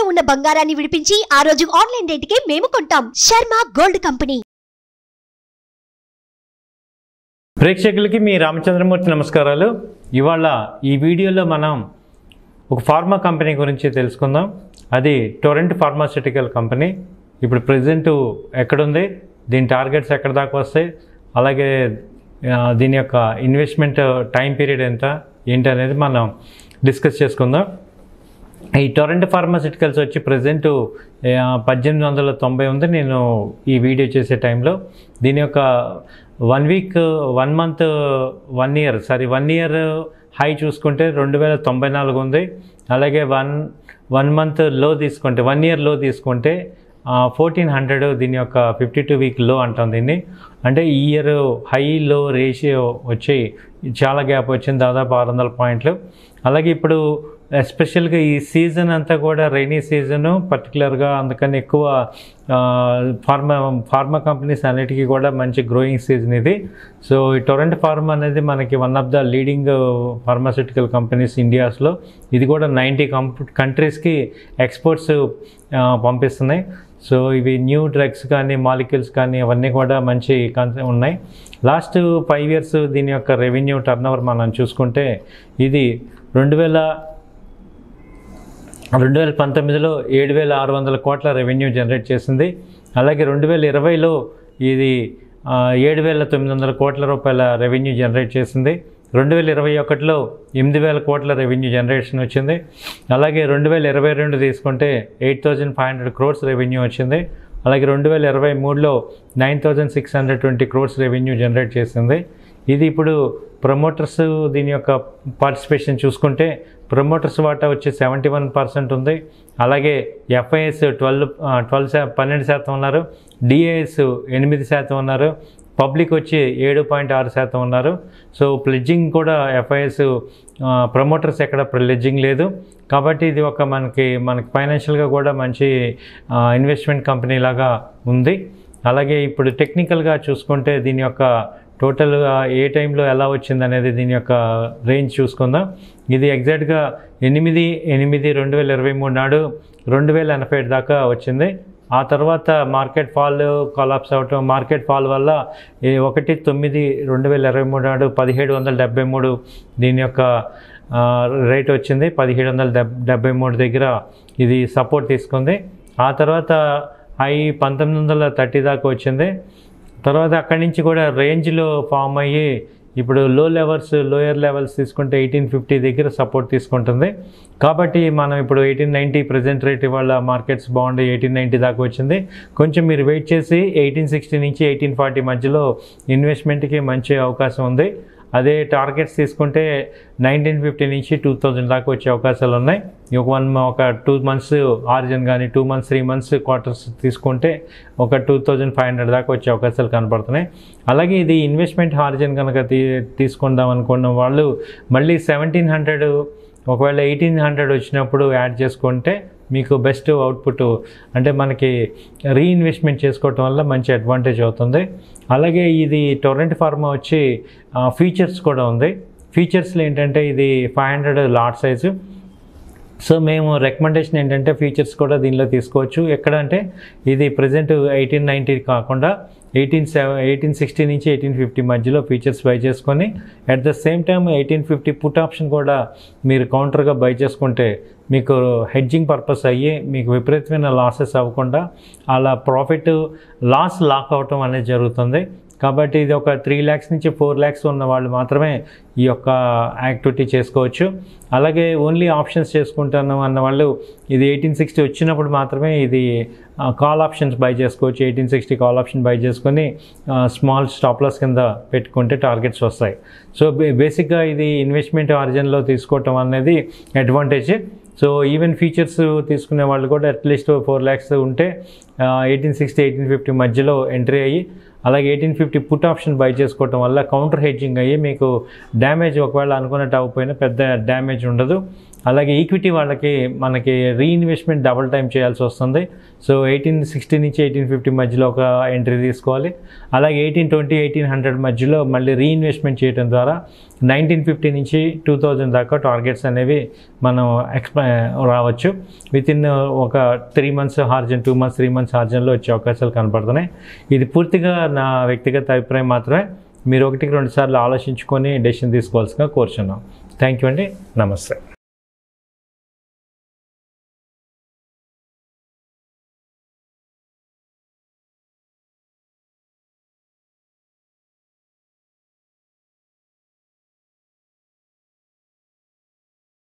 తాకట్టులో ఉన్న బంగారాన్ని విడిపించి ఆ రోజు ఆన్లైన్ రేటుకే మేము కొంటాం. Sharma gold company. ప్రేక్షకులకి మీ రామచంద్రమూర్తి నమస్కారాలు. ఇవాళ ఈ వీడియోలో మనం ఒక ఫార్మా కంపెనీ గురించి తెలుసుకుందాం. అది టొరెంట్ ఫార్మాస్యూటికల్ కంపెనీ. ఇప్పుడు ప్రజెంట్ ఎక్కడుంది? దీని టార్గెట్స్ ఎక్కడ దాకా వస్తాయి? అలాగే దీని యొక్క ఇన్వెస్ట్మెంట్ టైం పీరియడ్ ఎంత? ఏంటి అనేది మనం డిస్కస్ చేసుకుందాం. ఈ టొరెంట్ ఫార్మాసిటికల్స్ వచ్చి ప్రజెంట్ పద్దెనిమిది వందల తొంభై ఉంది. నేను ఈ వీడియో చేసే టైంలో దీని యొక్క one week one month one year sorry one year high చూసుకుంటే రెండు వేల తొంభై నాలుగు ఉంది. అలాగే వన్ వన్ మంత్లో తీసుకుంటే వన్ ఇయర్లో తీసుకుంటే ఫోర్టీన్ హండ్రెడ్ దీని యొక్క ఫిఫ్టీ టూ వీక్లో అంటాం దీన్ని. అంటే ఈ ఇయర్ హై లో రేషియో వచ్చి చాలా గ్యాప్ వచ్చింది దాదాపు ఆరు వందల పాయింట్లు. అలాగే ఇప్పుడు ఎస్పెషల్గా ఈ సీజన్ అంతా కూడా రైనీ సీజను పర్టికులర్గా అందుకని ఎక్కువ ఫార్మా ఫార్మా కంపెనీస్ అన్నిటికీ కూడా మంచి గ్రోయింగ్ సీజన్ ఇది. సో ఈ టొరెంట్ ఫార్మా అనేది మనకి one of the leading pharmaceutical companies ఇండియాస్లో. ఇది కూడా నైంటీ కంప్ కంట్రీస్కి ఎక్స్పోర్ట్స్ పంపిస్తున్నాయి. సో ఇవి న్యూ డ్రగ్స్ కానీ మాలిక్యూల్స్ కానీ అవన్నీ కూడా మంచి కన్- ఉన్నాయి. లాస్ట్ ఫైవ్ ఇయర్స్ దీని యొక్క రెవెన్యూ టర్న్ మనం చూసుకుంటే ఇది రెండు వేల రెండు వేల పంతొమ్మిదిలో ఏడు వేల ఆరు వందల కోట్ల రెవెన్యూ జనరేట్ చేసింది. అలాగే రెండు వేల ఇరవైలో ఇది ఏడు వేల తొమ్మిది వందల కోట్ల రూపాయల రెవెన్యూ జనరేట్ చేసింది. రెండు వేల ఇరవై ఒకటిలో ఎనిమిది వేల కోట్ల రెవెన్యూ జనరేషన్ వచ్చింది. అలాగే రెండు వేల ఇరవై రెండు తీసుకుంటే eight thousand five hundred crores revenue వచ్చింది. అలాగే రెండు వేల ఇరవై మూడులో nine thousand six hundred twenty crores revenue generate చేసింది. ఇది ఇప్పుడు ప్రమోటర్స్ దీని యొక్క పార్టిసిపేషన్ చూసుకుంటే ప్రమోటర్స్ వాటా వచ్చి సెవెంటీ వన్ పర్సెంట్ ఉంది. అలాగే ఎఫ్ఐఎస్ ట్వెల్వ్ ట్వెల్వ్ శా పన్నెండు శాతం ఉన్నారు. డిఏఎస్ ఎనిమిది శాతం ఉన్నారు. పబ్లిక్ వచ్చి ఏడు పాయింట్ ఆరు శాతం ఉన్నారు. సో ప్లెడ్జింగ్ కూడా ఎఫ్ఐఎస్ ప్రమోటర్స్ ఎక్కడ ప్లెడ్జింగ్ లేదు. కాబట్టి ఇది ఒక మనకి మనకి ఫైనాన్షియల్గా కూడా మంచి ఇన్వెస్ట్మెంట్ కంపెనీ లాగా ఉంది. అలాగే ఇప్పుడు టెక్నికల్గా చూసుకుంటే దీని యొక్క టోటల్గా ఏ టైంలో ఎలా వచ్చింది అనేది దీని యొక్క రేంజ్ చూసుకుందాం. ఇది ఎగ్జాక్ట్గా ఎనిమిది ఎనిమిది రెండు వేల ఇరవై మూడు నాడు రెండు వేల ఎనభై ఏడు దాకా వచ్చింది. ఆ తర్వాత మార్కెట్ ఫాల్ కొలాప్స్ అవటం మార్కెట్ ఫాల్ వల్ల ఒకటి తొమ్మిది రెండు వేల ఇరవై మూడు నాడు పదిహేడు వందల డెబ్బై మూడు దీని యొక్క రేట్ వచ్చింది. పదిహేడు వందల డెబ్ డెబ్బై మూడు దగ్గర ఇది సపోర్ట్ తీసుకుంది. ఆ తర్వాత ఐ పంతొమ్మిది వందల థర్టీ దాకా వచ్చింది. తర్వాత అక్కడి నుంచి కూడా రేంజ్లో ఫామ్ అయ్యి ఇప్పుడు లో లెవెల్స్ లోయర్ లెవెల్స్ తీసుకుంటే ఎయిటీన్ ఫిఫ్టీ దగ్గర సపోర్ట్ తీసుకుంటుంది. కాబట్టి మనం ఇప్పుడు ఎయిటీన్ నైంటీ ప్రజెంట్ రేట్ ఇవాళ మార్కెట్స్ బాగుండి ఎయిటీన్ నైంటీ దాకా వచ్చింది. కొంచెం మీరు వెయిట్ చేసి ఎయిటీన్ సిక్స్టీ నుంచి ఎయిటీన్ ఫార్టీ మధ్యలో ఇన్వెస్ట్మెంట్కి మంచి అవకాశం ఉంది. అదే టార్గెట్స్ తీసుకుంటే నైన్టీన్ ఫిఫ్టీ నుంచి టూ థౌజండ్ దాకా వచ్చే అవకాశాలు ఉన్నాయి. ఒక వన్ ఒక టూ మంత్స్ ఆరిజిన్ కానీ two months three months quarters తీసుకుంటే ఒక టూ థౌజండ్ ఫైవ్ హండ్రెడ్ దాకా వచ్చే అవకాశాలు కనపడుతున్నాయి అలాగే ఇది ఇన్వెస్ట్మెంట్ హార్జిన్ కనుక తీ తీసుకుందాం అనుకున్న వాళ్ళు మళ్ళీ సెవెంటీన్ హండ్రెడ్ ఒకవేళ ఎయిటీన్ హండ్రెడ్ వచ్చినప్పుడు యాడ్ చేసుకుంటే మీకు బెస్ట్ అవుట్పుట్ అంటే మనకి రీఇన్వెస్ట్మెంట్ చేసుకోవటం వల్ల మంచి అడ్వాంటేజ్ అవుతుంది. అలాగే ఇది టొరెంట్ ఫార్మా వచ్చి ఫీచర్స్ కూడా ఉంది. ఫీచర్స్లో ఏంటంటే ఇది five hundred lot size so మేము రికమెండేషన్ ఏంటంటే ఫీచర్స్ కూడా దీనిలో తీసుకోవచ్చు. ఎక్కడ అంటే ఇది ప్రజెంట్ ఎయిటీన్ నైంటీ కాకుండా ఎయిటీన్ సెవెన్ ఎయిటీన్ సిక్స్టీ నుంచి ఎయిటీన్ ఫిఫ్టీ మధ్యలో ఫీచర్స్ బై చేసుకొని at the same time eighteen fifty put option కూడా మీరు కౌంటర్గా బై చేసుకుంటే మీకు హెడ్జింగ్ పర్పస్ అయ్యి మీకు విపరీతమైన లాసెస్ అవ్వకుండా అలా ప్రాఫిట్ లాస్ లాక్ అవటం అనేది జరుగుతుంది. కాబట్టి ఇది ఒక త్రీ ల్యాక్స్ నుంచి ఫోర్ ల్యాక్స్ ఉన్న వాళ్ళు మాత్రమే ఈ యొక్క యాక్టివిటీ చేసుకోవచ్చు. అలాగే ఓన్లీ ఆప్షన్స్ చేసుకుంటాను అన్న వాళ్ళు ఇది ఎయిటీన్ సిక్స్టీ వచ్చినప్పుడు మాత్రమే ఇది కాల్ ఆప్షన్స్ బై చేసుకోవచ్చు. Eighteen sixty call option buy చేసుకొని స్మాల్ స్టాప్లస్ కింద పెట్టుకుంటే టార్గెట్స్ వస్తాయి. సో బేసిక్గా ఇది ఇన్వెస్ట్మెంట్ ఆరిజిన్లో తీసుకోవటం అనేది అడ్వాంటేజ్ సో ఈవెన్ ఫీచర్స్ తీసుకునే వాళ్ళు కూడా అట్లీస్ట్ ఫోర్ ల్యాక్స్ ఉంటే ఎయిటీన్ సిక్స్టీ ఎయిటీన్ ఫిఫ్టీ మధ్యలో ఎంట్రీ అయ్యి అలాగే eighteen fifty put option buy చేసుకోవటం వల్ల కౌంటర్ హెడ్జింగ్ అయ్యి మీకు డ్యామేజ్ ఒకవేళ అనుకున్నట్టు అవ్వకపోయినా పెద్ద డ్యామేజ్ ఉండదు. అలాగే ఈక్విటీ వాళ్ళకి మనకి రీఇన్వెస్ట్మెంట్ డబుల్ టైం చేయాల్సి వస్తుంది. సో ఎయిటీన్ సిక్స్టీ నుంచి ఎయిటీన్ ఫిఫ్టీ మధ్యలో ఒక ఎంట్రీ తీసుకోవాలి. అలాగే ఎయిటీన్ ట్వంటీ ఎయిటీన్ హండ్రెడ్ మధ్యలో మళ్ళీ రీఇన్వెస్ట్మెంట్ చేయడం ద్వారా నైన్టీన్ ఫిఫ్టీ నుంచి టూ థౌజండ్ దాకా టార్గెట్స్ అనేవి మనం ఎక్స్ప రావచ్చు. విత్ ఇన్ ఒక three months horizon two months three months హార్జన్లో వచ్చే అవకాశాలు కనపడుతున్నాయి. ఇది పూర్తిగా నా వ్యక్తిగత అభిప్రాయం మాత్రమే. మీరు ఒకటికి రెండు సార్లు ఆలోచించుకొని డెసిషన్ తీసుకోవాల్సిందిగా కోరుచున్నాం. థ్యాంక్ యూ అండి. నమస్తే.